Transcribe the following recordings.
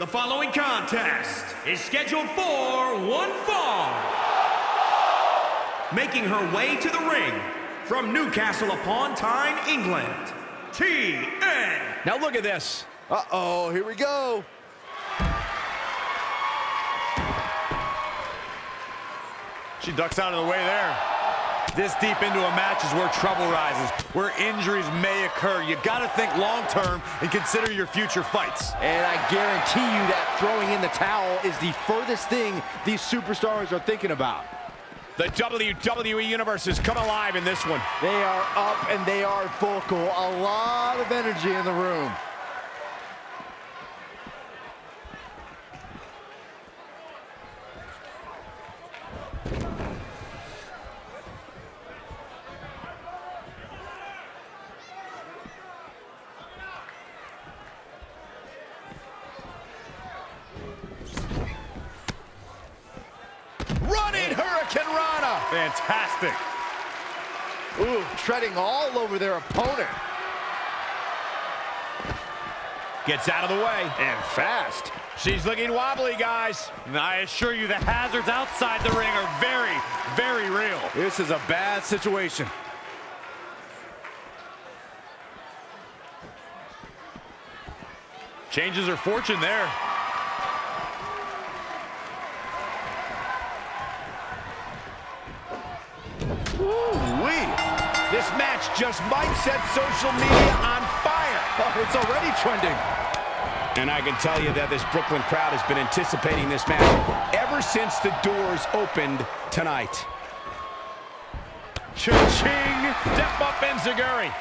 The following contest is scheduled for one fall. Making her way to the ring from Newcastle upon Tyne, England, TN. Now look at this. Uh-oh, here we go. She ducks out of the way there. This deep into a match is where trouble rises, where injuries may occur. You got to think long-term and consider your future fights. And I guarantee you that throwing in the towel is the furthest thing these superstars are thinking about. The WWE Universe has come alive in this one. They are up and they are vocal. A lot of energy in the room. Fantastic. Ooh, treading all over their opponent. Gets out of the way. And fast. She's looking wobbly, guys. And I assure you the hazards outside the ring are very, very real. This is a bad situation. Changes her fortune there. Ooh-wee. This match just might set social media on fire. Oh, it's already trending. And I can tell you that this Brooklyn crowd has been anticipating this match ever since the doors opened tonight. Cha-ching! Step up Enzuigiri.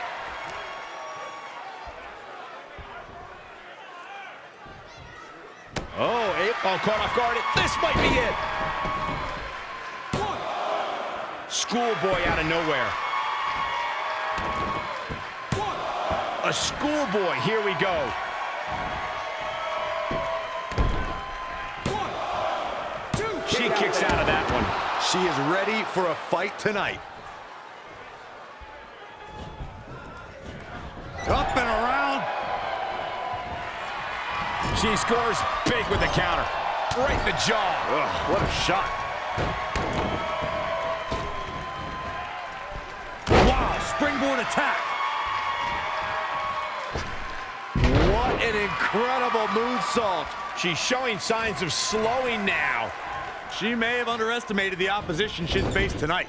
Oh, eight ball caught off guard. This might be it. Schoolboy out of nowhere. A schoolboy. Here we go. She kicks out of that one. She is ready for a fight tonight. Up and around. She scores big with the counter. Right in the jaw. Ugh, what a shot. Wow, springboard attack. An incredible moonsault. She's showing signs of slowing now. She may have underestimated the opposition she'd face tonight.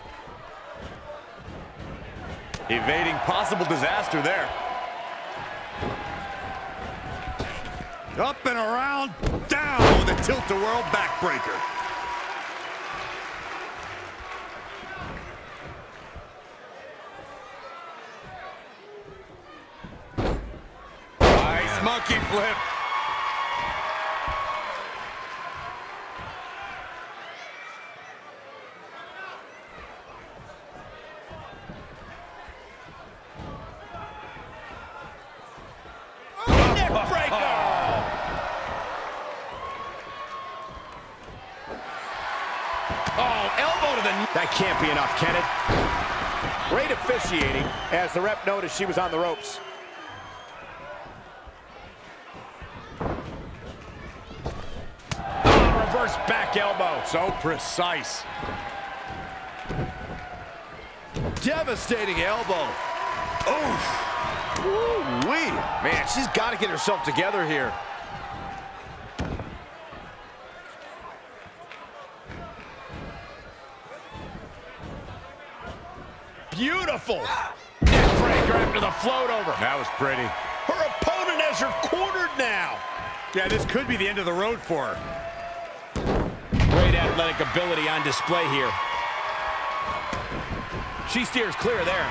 Evading possible disaster there. Up and around, down with a tilt-a-whirl backbreaker. Monkey flip. Oh, oh, elbow to the... That can't be enough, can it? Great officiating as the rep noticed she was on the ropes. Reverse back elbow. So precise. Devastating elbow. Oof. Ooh-wee. Man, she's got to get herself together here. Beautiful. Neck breaker after the float over. That was pretty. Her opponent has her cornered now. Yeah, this could be the end of the road for her. Athletic ability on display here. She steers clear there.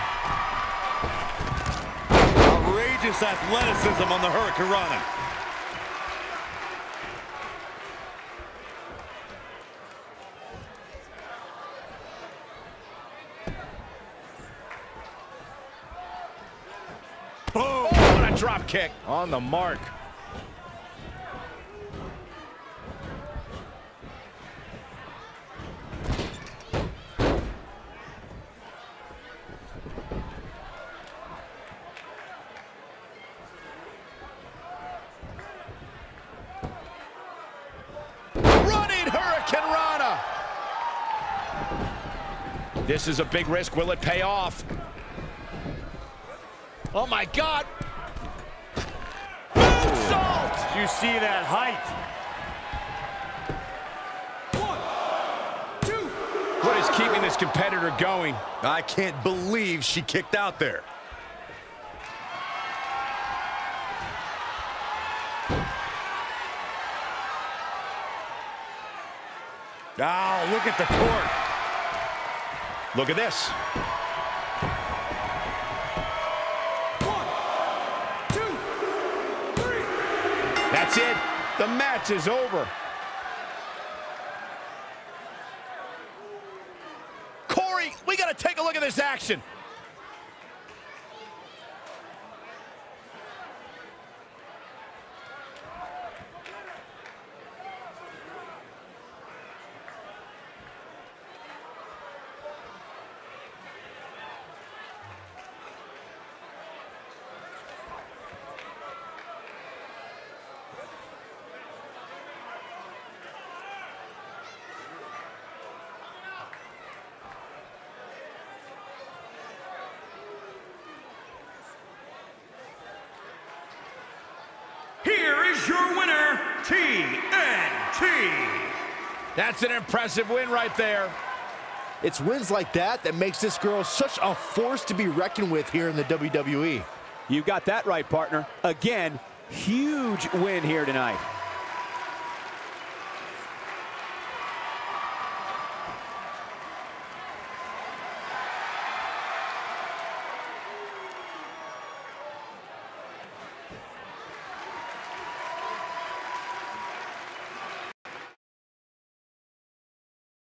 Outrageous athleticism on the Hurricanrana. Boom! What a drop kick. On the mark. This is a big risk. Will it pay off? Oh, my God. Salt! You see that height. What is keeping this competitor going? I can't believe she kicked out there. Oh, look at the torque. Look at this. One, two, three. That's it. The match is over. Corey, we got to take a look at this action. Here is your winner, TNT. That's an impressive win right there. It's wins like that that makes this girl such a force to be reckoned with here in the WWE. You got that right, partner. Again, huge win here tonight.